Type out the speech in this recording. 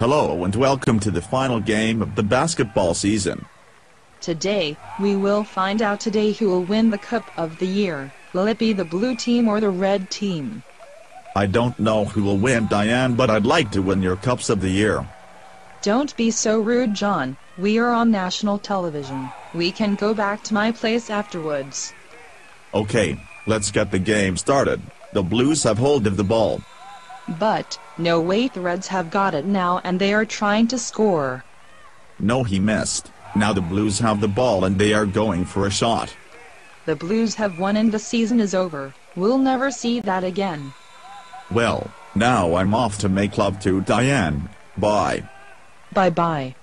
Hello and welcome to the final game of the basketball season. Today, we will find out today who will win the Cup of the Year. Will it be the blue team or the red team? I don't know who will win Diane but I'd like to win your Cups of the Year. Don't be so rude, John. We are on national television. We can go back to my place afterwards. Okay, let's get the game started. The Blues have hold of the ball. But, no way the Reds have got it now and they are trying to score. No he missed. Now the Blues have the ball and they are going for a shot. The Blues have won and the season is over. We'll never see that again. Well, now I'm off to make love to Diane. Bye. Bye bye.